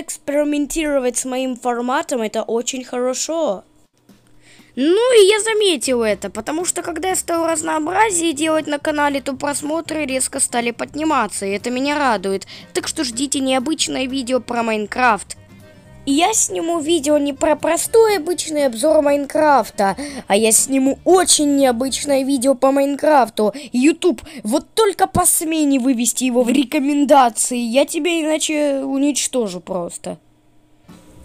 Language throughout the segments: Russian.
экспериментировать с моим форматом, это очень хорошо. Ну и я заметил это, потому что когда я стал разнообразие делать на канале, то просмотры резко стали подниматься, и это меня радует. Так что ждите необычное видео про Майнкрафт. И я сниму видео не про простой обычный обзор Майнкрафта, а я сниму очень необычное видео по Майнкрафту. YouTube, вот только посмей не вывести его в рекомендации, я тебя иначе уничтожу просто.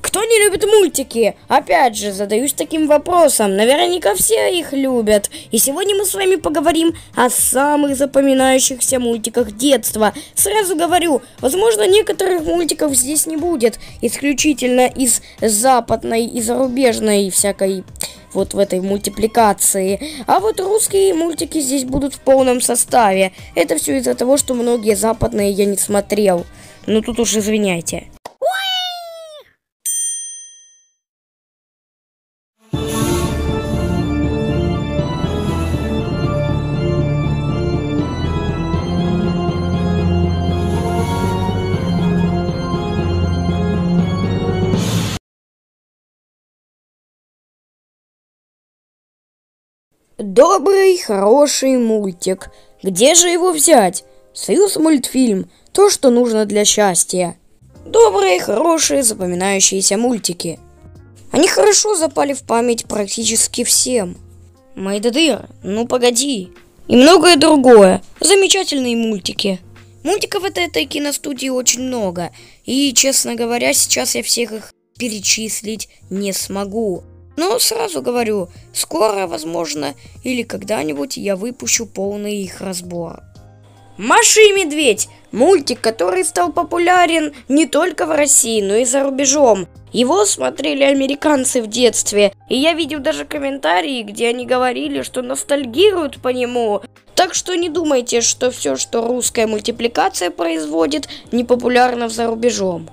Кто не любит мультики? Опять же, задаюсь таким вопросом. Наверняка все их любят. И сегодня мы с вами поговорим о самых запоминающихся мультиках детства. Сразу говорю, возможно, некоторых мультиков здесь не будет. Исключительно из западной и зарубежной всякой вот в этой мультипликации. А вот русские мультики здесь будут в полном составе. Это все из-за того, что многие западные я не смотрел. Ну тут уж извиняйте. Добрый, хороший мультик. Где же его взять? Союз мультфильм. То, что нужно для счастья. Добрые, хорошие, запоминающиеся мультики. Они хорошо запали в память практически всем. Майдадыр, ну погоди. И многое другое. Замечательные мультики. Мультиков от этой киностудии очень много. И, честно говоря, сейчас я всех их перечислить не смогу. Но сразу говорю, скоро, возможно, или когда-нибудь я выпущу полный их разбор. Маша и Медведь – мультик, который стал популярен не только в России, но и за рубежом. Его смотрели американцы в детстве, и я видел даже комментарии, где они говорили, что ностальгируют по нему. Так что не думайте, что все, что русская мультипликация производит, не популярно за рубежом.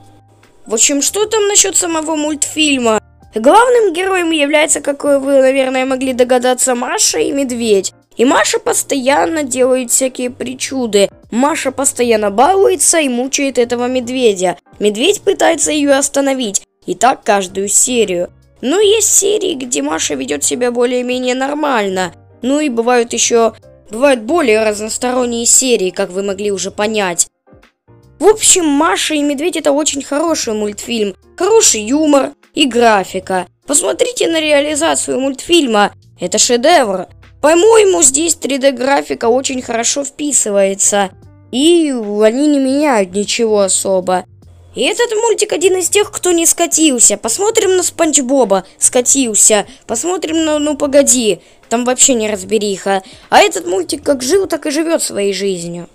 В общем, что там насчет самого мультфильма? Главным героем является, как вы, наверное, могли догадаться, Маша и Медведь. И Маша постоянно делает всякие причуды. Маша постоянно балуется и мучает этого медведя. Медведь пытается ее остановить. И так каждую серию. Но есть серии, где Маша ведет себя более-менее нормально. Ну и бывают еще... Бывают более разносторонние серии, как вы могли уже понять. В общем, Маша и Медведь это очень хороший мультфильм. Хороший юмор, и графика. Посмотрите на реализацию мультфильма, это шедевр. По-моему, здесь 3D-графика очень хорошо вписывается, и они не меняют ничего особо. И этот мультик один из тех, кто не скатился. Посмотрим на Спанч Боба, скатился. Посмотрим на Ну Погоди, там вообще не разбериха. А этот мультик как жил, так и живет своей жизнью.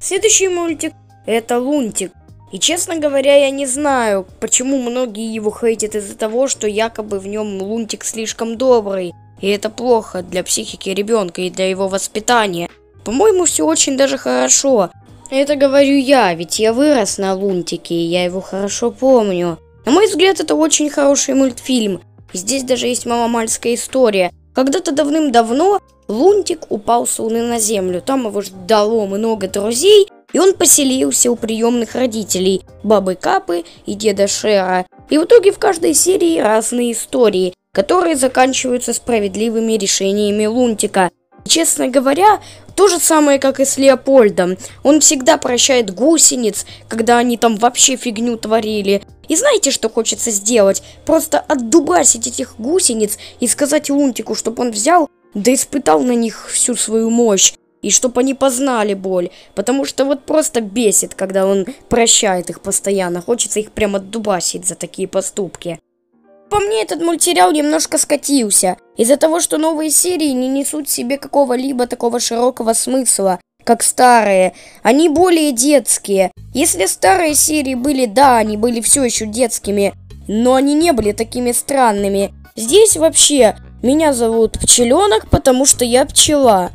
Следующий мультик это Лунтик. И честно говоря, я не знаю, почему многие его хейтят из-за того, что якобы в нем Лунтик слишком добрый. И это плохо для психики ребенка и для его воспитания. По-моему, все очень даже хорошо. Это говорю я, ведь я вырос на Лунтике, и я его хорошо помню. На мой взгляд, это очень хороший мультфильм. И здесь даже есть маломальская история. Когда-то давным-давно Лунтик упал с луны на землю. Там его ждало много друзей, и он поселился у приемных родителей, бабы Капы и деда Шера. И в итоге в каждой серии разные истории, которые заканчиваются справедливыми решениями Лунтика. И, честно говоря, то же самое, как и с Леопольдом. Он всегда прощает гусениц, когда они там вообще фигню творили. И знаете, что хочется сделать? Просто отдубасить этих гусениц и сказать Лунтику, чтобы он взял, да испытал на них всю свою мощь и чтобы они познали боль, потому что вот просто бесит, когда он прощает их постоянно, хочется их прямо дубасить за такие поступки. По мне, этот мультсериал немножко скатился, из-за того, что новые серии не несут себе какого-либо такого широкого смысла, как старые. Они более детские. Если старые серии были, да, они были все еще детскими, но они не были такими странными. Здесь вообще меня зовут Пчеленок, потому что я пчела.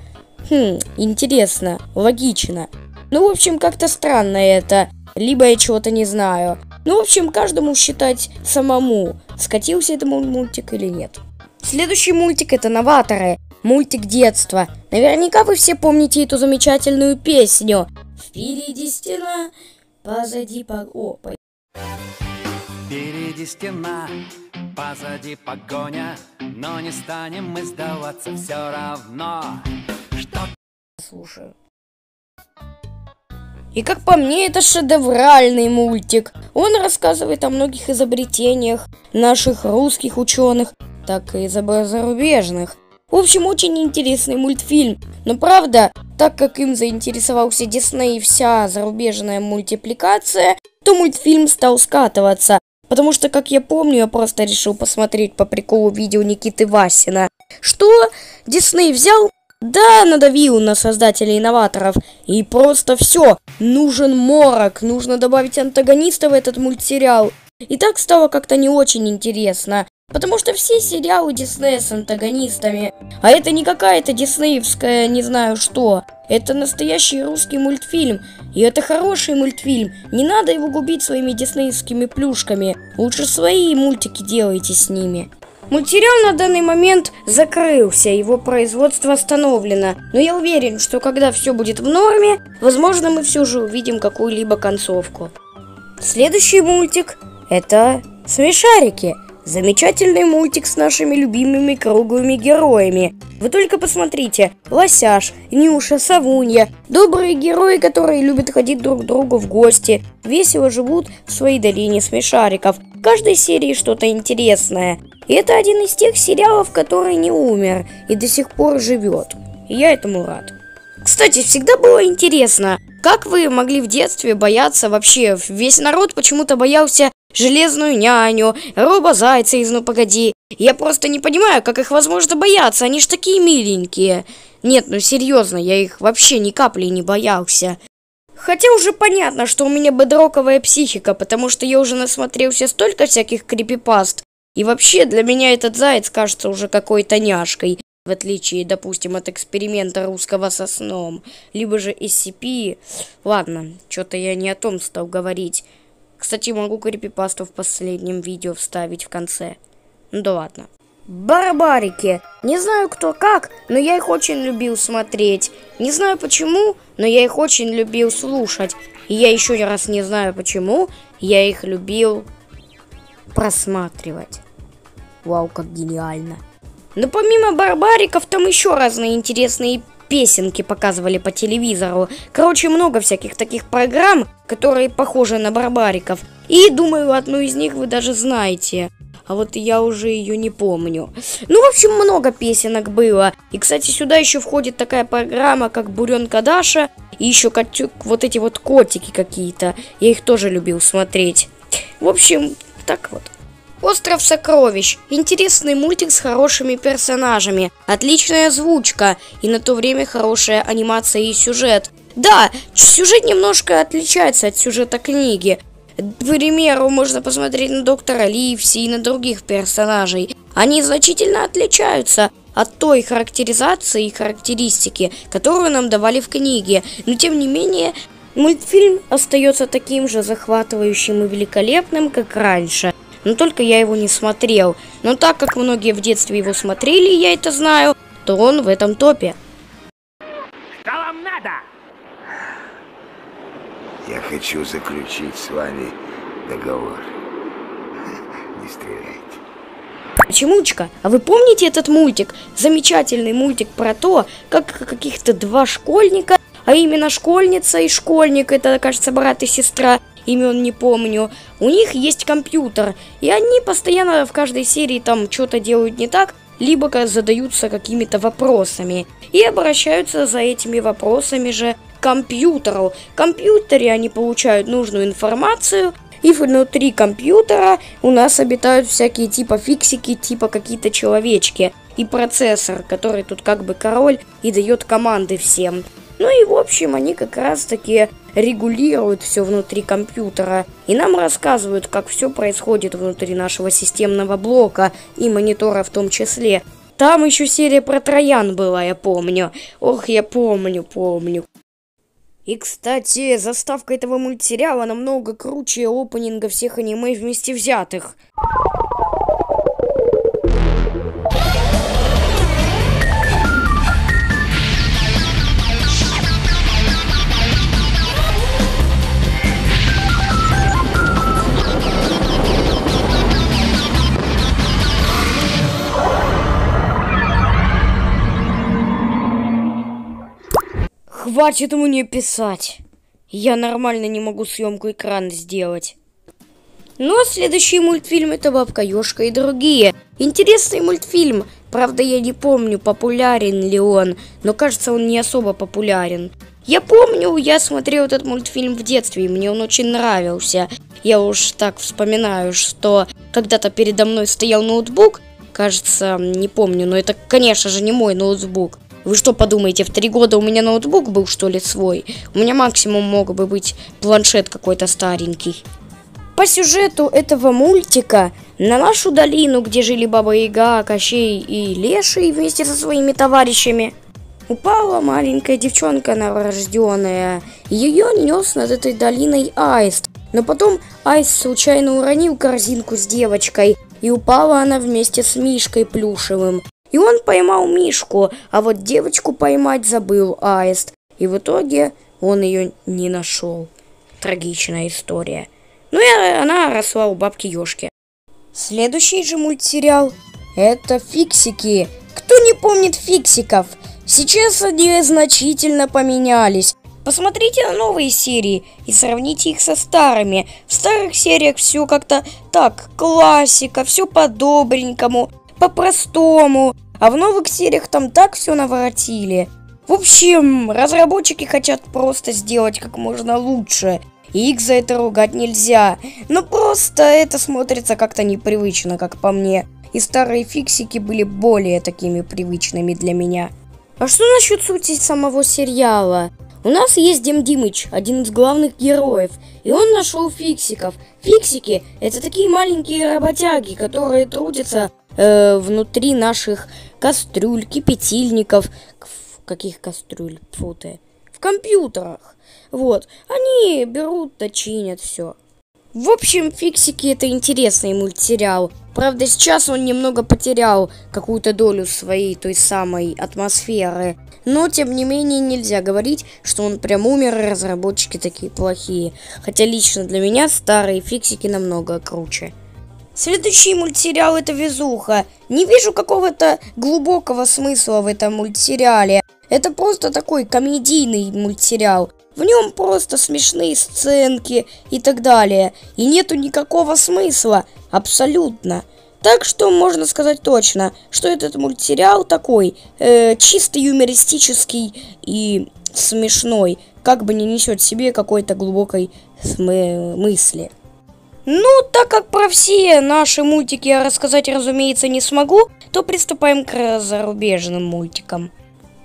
Хм, интересно, логично. Ну, в общем, как-то странно это. Либо я чего-то не знаю. Ну, в общем, каждому считать самому, скатился этому мультик или нет. Следующий мультик это «Новаторы». Мультик детства. Наверняка вы все помните эту замечательную песню. Впереди стена, позади по... О, по... Впереди стена, позади погоня Но не станем мы сдаваться все равно Слушаю. И как по мне, это шедевральный мультик. Он рассказывает о многих изобретениях наших русских ученых, так и зарубежных. В общем, очень интересный мультфильм. Но правда, так как им заинтересовался Дисней и вся зарубежная мультипликация, то мультфильм стал скатываться. Потому что, как я помню, я просто решил посмотреть по приколу видео Никиты Васина. Что Дисней взял да, надавил на создателей инноваторов. И просто все. Нужен морок. Нужно добавить антагониста в этот мультсериал. И так стало как-то не очень интересно. Потому что все сериалы Диснея с антагонистами. А это не какая-то диснеевская не знаю что. Это настоящий русский мультфильм. И это хороший мультфильм. Не надо его губить своими диснеевскими плюшками. Лучше свои мультики делайте с ними. Мультсериал на данный момент закрылся, его производство остановлено. Но я уверен, что когда все будет в норме, возможно мы все же увидим какую-либо концовку. Следующий мультик это «Смешарики». Замечательный мультик с нашими любимыми круглыми героями. Вы только посмотрите. Лосяш, Нюша, Савунья. Добрые герои, которые любят ходить друг к другу в гости. Весело живут в своей долине смешариков. В каждой серии что-то интересное. И это один из тех сериалов, который не умер и до сих пор живет. И я этому рад. Кстати, всегда было интересно, как вы могли в детстве бояться вообще? Весь народ почему-то боялся Железную няню, Роба Зайца из «Ну погоди». Я просто не понимаю, как их возможно бояться, они ж такие миленькие. Нет, ну серьезно, я их вообще ни капли не боялся. Хотя уже понятно, что у меня бедроковая психика, потому что я уже насмотрелся столько всяких крипипаст. И вообще для меня этот заяц кажется уже какой-то няшкой, в отличие, допустим, от эксперимента русского со сном, либо же SCP. Ладно, что-то я не о том стал говорить. Кстати, могу крипипасту в последнем видео вставить в конце. Ну да ладно. Барбарики. Не знаю кто как, но я их очень любил смотреть. Не знаю почему, но я их очень любил слушать. И я еще раз не знаю почему, я их любил просматривать. Вау, как гениально. Но помимо барбариков, там еще разные интересные песенки показывали по телевизору. Короче, много всяких таких программ, которые похожи на барбариков. И думаю, одну из них вы даже знаете. А вот я уже ее не помню. Ну, в общем, много песенок было. И, кстати, сюда еще входит такая программа, как Буренка Даша. И еще котик, вот эти вот котики какие-то. Я их тоже любил смотреть. В общем, так вот. Остров сокровищ. Интересный мультик с хорошими персонажами. Отличная озвучка. И на то время хорошая анимация и сюжет. Да, сюжет немножко отличается от сюжета книги. К примеру, можно посмотреть на доктора Ливси и на других персонажей. Они значительно отличаются от той характеризации и характеристики, которую нам давали в книге. Но тем не менее, мультфильм остается таким же захватывающим и великолепным, как раньше но только я его не смотрел. Но так как многие в детстве его смотрели, я это знаю, то он в этом топе. Что вам надо? Я хочу заключить с вами договор. Не стреляйте. Почемучка, а вы помните этот мультик? Замечательный мультик про то, как каких-то два школьника, а именно школьница и школьник, это, кажется, брат и сестра, имен не помню, у них есть компьютер, и они постоянно в каждой серии там что-то делают не так, либо задаются какими-то вопросами и обращаются за этими вопросами же к компьютеру. В компьютере они получают нужную информацию, и внутри компьютера у нас обитают всякие типа фиксики, типа какие-то человечки. И процессор, который тут как бы король и дает команды всем. Ну и в общем они как раз таки регулируют все внутри компьютера и нам рассказывают, как все происходит внутри нашего системного блока и монитора в том числе. Там еще серия про Троян была, я помню. Ох, я помню, помню. И, кстати, заставка этого мультсериала намного круче опенинга всех аниме вместе взятых. Хватит мне писать. Я нормально не могу съемку экрана сделать. Ну а следующий мультфильм это Бабка Ёшка и другие. Интересный мультфильм. Правда, я не помню, популярен ли он, но кажется, он не особо популярен. Я помню, я смотрел этот мультфильм в детстве, и мне он очень нравился. Я уж так вспоминаю, что когда-то передо мной стоял ноутбук, кажется, не помню, но это, конечно же, не мой ноутбук. Вы что подумаете, в три года у меня ноутбук был, что ли, свой? У меня максимум мог бы быть планшет какой-то старенький. По сюжету этого мультика на нашу долину, где жили Баба Яга, Кощей и Леший вместе со своими товарищами, упала маленькая девчонка новорожденная. Ее нес над этой долиной аист. Но потом аист случайно уронил корзинку с девочкой, и упала она вместе с Мишкой Плюшевым. И он поймал Мишку, а вот девочку поймать забыл аист. И в итоге он ее не нашел. Трагичная история. Ну и она росла у бабки Ёшки. Следующий же мультсериал – это «Фиксики». Кто не помнит «Фиксиков»? Сейчас они значительно поменялись. Посмотрите на новые серии и сравните их со старыми. В старых сериях все как-то так, классика, все по-добренькому, по-простому. А в новых сериях там так все наворотили. В общем, разработчики хотят просто сделать как можно лучше и их за это ругать нельзя. Но просто это смотрится как-то непривычно, как по мне. И старые фиксики были более такими привычными для меня. А что насчет сути самого сериала? У нас есть Дим Димыч, один из главных героев, и он нашел фиксиков. Фиксики – это такие маленькие работяги, которые трудятся э, внутри наших кастрюль, кипятильников. Каких кастрюль? Фу ты. В компьютерах. Вот. Они берут, точинят все. В общем, фиксики это интересный мультсериал. Правда, сейчас он немного потерял какую-то долю своей той самой атмосферы. Но, тем не менее, нельзя говорить, что он прям умер, и разработчики такие плохие. Хотя лично для меня старые фиксики намного круче. Следующий мультсериал это «Везуха». Не вижу какого-то глубокого смысла в этом мультсериале. Это просто такой комедийный мультсериал. В нем просто смешные сценки и так далее. И нету никакого смысла. Абсолютно. Так что можно сказать точно, что этот мультсериал такой э, чисто юмористический и смешной, как бы не несет себе какой-то глубокой мысли. Ну, так как про все наши мультики я рассказать, разумеется, не смогу, то приступаем к зарубежным мультикам.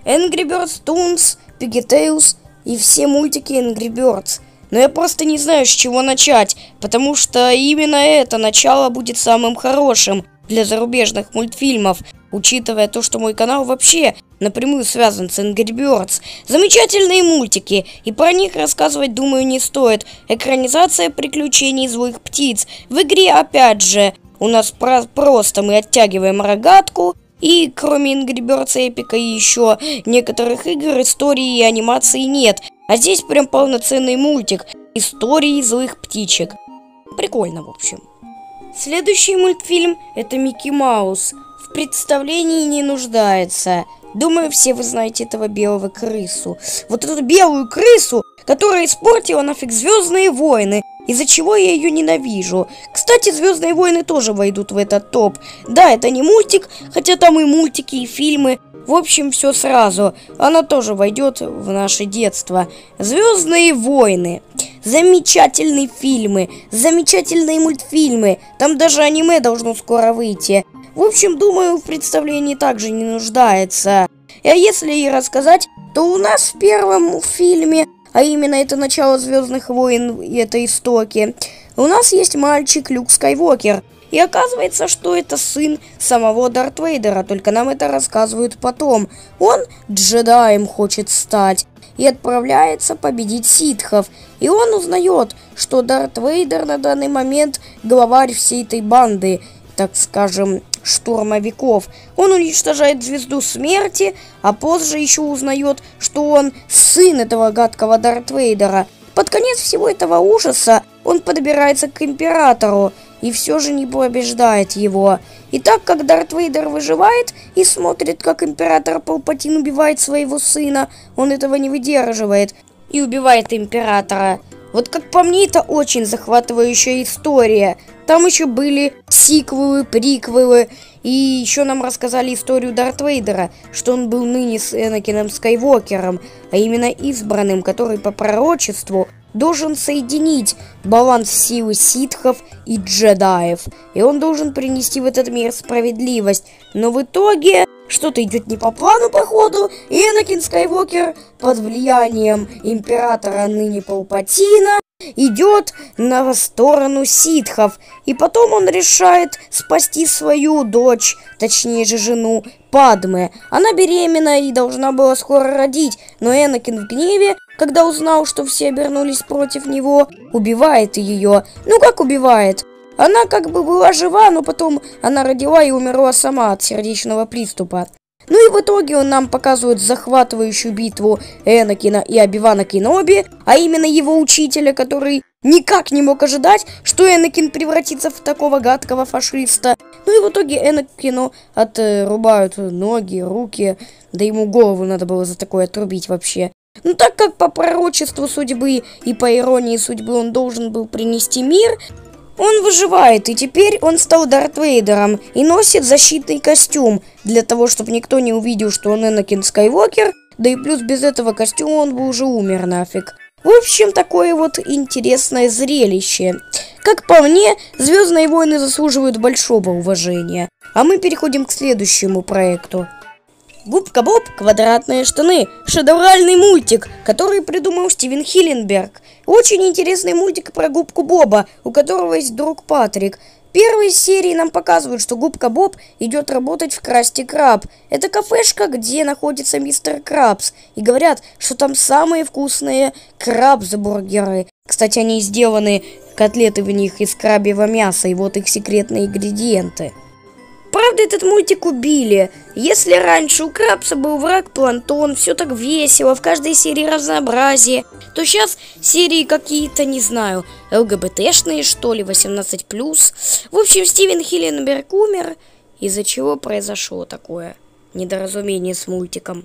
Angry Birds Toons, Piggy Tales и все мультики Angry Birds. Но я просто не знаю, с чего начать, потому что именно это начало будет самым хорошим для зарубежных мультфильмов, учитывая то, что мой канал вообще напрямую связан с Angry Birds. Замечательные мультики, и про них рассказывать, думаю, не стоит. Экранизация приключений злых птиц. В игре, опять же, у нас про просто мы оттягиваем рогатку, и кроме Angry Birds Эпика и еще некоторых игр, истории и анимации нет. А здесь прям полноценный мультик. Истории злых птичек. Прикольно, в общем. Следующий мультфильм это Микки Маус. В представлении не нуждается. Думаю, все вы знаете этого белого крысу. Вот эту белую крысу, которая испортила нафиг Звездные войны из-за чего я ее ненавижу. Кстати, Звездные войны тоже войдут в этот топ. Да, это не мультик, хотя там и мультики, и фильмы. В общем, все сразу. Она тоже войдет в наше детство. Звездные войны. Замечательные фильмы, замечательные мультфильмы. Там даже аниме должно скоро выйти. В общем, думаю, в представлении также не нуждается. А если и рассказать, то у нас в первом фильме а именно это начало Звездных войн и это истоки, у нас есть мальчик Люк Скайуокер. И оказывается, что это сын самого Дарт Вейдера, только нам это рассказывают потом. Он джедаем хочет стать и отправляется победить ситхов. И он узнает, что Дарт Вейдер на данный момент главарь всей этой банды, так скажем, штурмовиков. Он уничтожает звезду смерти, а позже еще узнает, что он сын этого гадкого Дарт Вейдера. Под конец всего этого ужаса он подбирается к императору и все же не побеждает его. И так как Дарт Вейдер выживает и смотрит, как император Палпатин убивает своего сына, он этого не выдерживает и убивает императора. Вот как по мне, это очень захватывающая история. Там еще были сиквелы, приквелы, и еще нам рассказали историю Дарт Вейдера, что он был ныне с Энакином Скайуокером, а именно избранным, который по пророчеству должен соединить баланс силы ситхов и джедаев. И он должен принести в этот мир справедливость. Но в итоге что-то идет не по плану, походу. И Энакин Скайуокер под влиянием императора ныне Палпатина идет на сторону ситхов. И потом он решает спасти свою дочь, точнее же жену, Падме. Она беременна и должна была скоро родить, но Энакин в гневе, когда узнал, что все обернулись против него, убивает ее. Ну как убивает? Она как бы была жива, но потом она родила и умерла сама от сердечного приступа. Ну и в итоге он нам показывает захватывающую битву Энакина и Обивана Киноби, а именно его учителя, который никак не мог ожидать, что Энакин превратится в такого гадкого фашиста. Ну и в итоге Энакину отрубают ноги, руки, да ему голову надо было за такое отрубить вообще. Ну так как по пророчеству судьбы и по иронии судьбы он должен был принести мир, он выживает, и теперь он стал Дарт Вейдером и носит защитный костюм, для того, чтобы никто не увидел, что он Энакин Скайуокер, да и плюс без этого костюма он бы уже умер нафиг. В общем, такое вот интересное зрелище. Как по мне, Звездные войны заслуживают большого уважения. А мы переходим к следующему проекту. Губка Боб «Квадратные штаны» – шедевральный мультик, который придумал Стивен Хилленберг. Очень интересный мультик про Губку Боба, у которого есть друг Патрик. Первой серии нам показывают, что Губка Боб идет работать в Красти Краб. Это кафешка, где находится мистер Крабс. И говорят, что там самые вкусные крабс-бургеры. Кстати, они сделаны, котлеты в них из крабьего мяса, и вот их секретные ингредиенты. Правда, этот мультик убили. Если раньше у Крабса был враг Плантон, все так весело, в каждой серии разнообразие, то сейчас серии какие-то, не знаю, ЛГБТшные, что ли, 18+. В общем, Стивен Хилленберг умер, из-за чего произошло такое недоразумение с мультиком.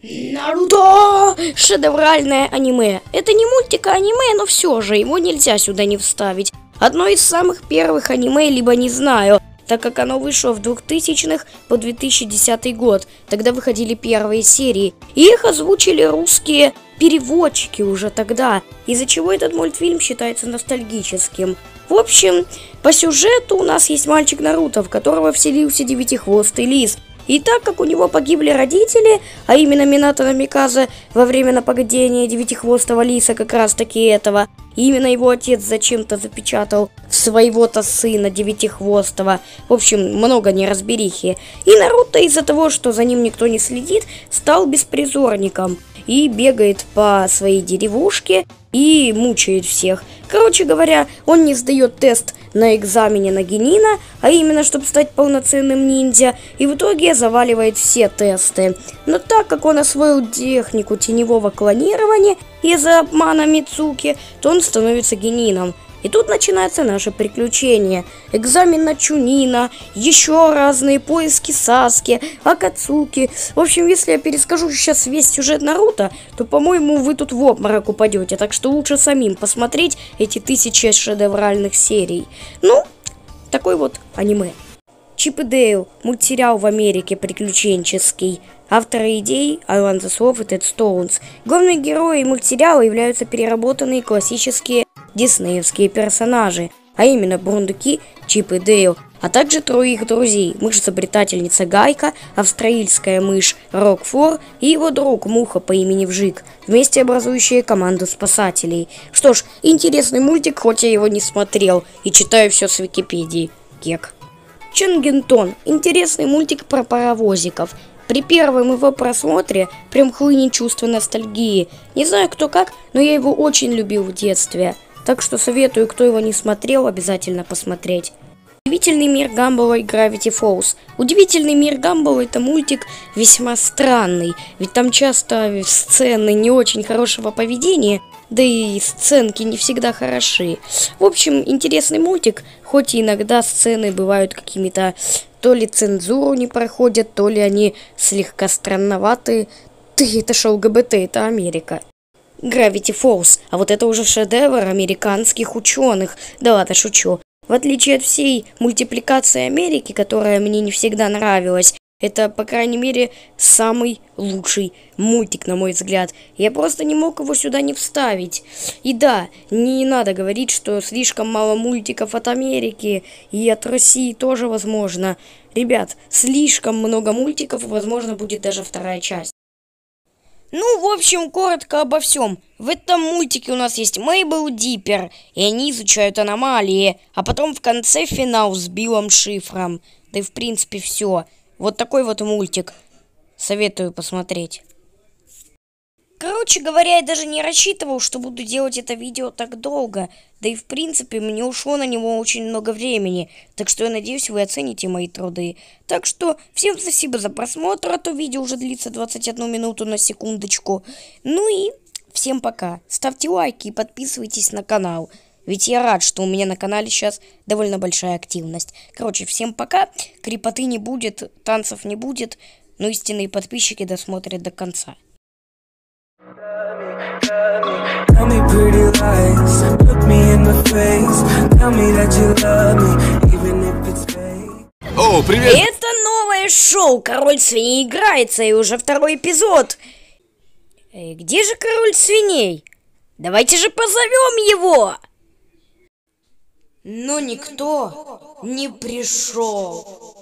Наруто! Шедевральное аниме. Это не мультик, а аниме, но все же, его нельзя сюда не вставить. Одно из самых первых аниме, либо не знаю – так как оно вышло в 2000-х по 2010 год. Тогда выходили первые серии. И их озвучили русские переводчики уже тогда, из-за чего этот мультфильм считается ностальгическим. В общем, по сюжету у нас есть мальчик Наруто, в которого вселился девятихвостый лис. И так как у него погибли родители, а именно Минато Намиказа во время нападения девятихвостого лиса как раз таки этого, именно его отец зачем-то запечатал своего-то сына девятихвостого. В общем, много неразберихи. И Наруто из-за того, что за ним никто не следит, стал беспризорником и бегает по своей деревушке и мучает всех. Короче говоря, он не сдает тест на экзамене на Генина, а именно, чтобы стать полноценным ниндзя, и в итоге заваливает все тесты. Но так как он освоил технику теневого клонирования из-за обмана Мицуки, то он становится Генином. И тут начинается наше приключение. Экзамен на Чунина, еще разные поиски Саски, Акацуки. В общем, если я перескажу сейчас весь сюжет Наруто, то, по-моему, вы тут в обморок упадете. Так что лучше самим посмотреть эти тысячи шедевральных серий. Ну, такой вот аниме. Чип и Дейл, мультсериал в Америке приключенческий. Авторы идей Орландо Слов и Тед Стоунс. Главные герои мультсериала являются переработанные классические диснеевские персонажи, а именно Бурундуки, Чип и Дейл, а также трое их друзей, мышь-изобретательница Гайка, австралийская мышь Рокфор и его друг Муха по имени Вжик, вместе образующие команду спасателей. Что ж, интересный мультик, хоть я его не смотрел, и читаю все с Википедии. Кек. Ченгентон. Интересный мультик про паровозиков. При первом его просмотре прям хлынет чувство ностальгии. Не знаю кто как, но я его очень любил в детстве. Так что советую, кто его не смотрел, обязательно посмотреть. Удивительный мир Гамбола и Gravity Falls. Удивительный мир Гамбола это мультик весьма странный, ведь там часто сцены не очень хорошего поведения, да и сценки не всегда хороши. В общем, интересный мультик, хоть иногда сцены бывают какими-то то ли цензуру не проходят, то ли они слегка странноваты. Ты, это шоу ГБТ, это Америка. Gravity Falls, а вот это уже шедевр американских ученых. Да ладно, шучу. В отличие от всей мультипликации Америки, которая мне не всегда нравилась, это, по крайней мере, самый лучший мультик, на мой взгляд. Я просто не мог его сюда не вставить. И да, не надо говорить, что слишком мало мультиков от Америки и от России тоже возможно. Ребят, слишком много мультиков, возможно, будет даже вторая часть. Ну, в общем, коротко обо всем. В этом мультике у нас есть Мейбл Диппер, и они изучают аномалии, а потом в конце финал с Биллом Шифром. Да и в принципе все. Вот такой вот мультик. Советую посмотреть. Короче говоря, я даже не рассчитывал, что буду делать это видео так долго. Да и в принципе, мне ушло на него очень много времени. Так что я надеюсь, вы оцените мои труды. Так что, всем спасибо за просмотр, а то видео уже длится 21 минуту на секундочку. Ну и всем пока. Ставьте лайки и подписывайтесь на канал. Ведь я рад, что у меня на канале сейчас довольно большая активность. Короче, всем пока. Крепоты не будет, танцев не будет. Но истинные подписчики досмотрят до конца. Tell me pretty lies, look me in the face. Tell me that you love me, even if it's fake. О, привет! Это новое шоу «Король свиней играется» и уже второй эпизод. Где же король свиней? Давайте же позовем его! Но никто не пришел.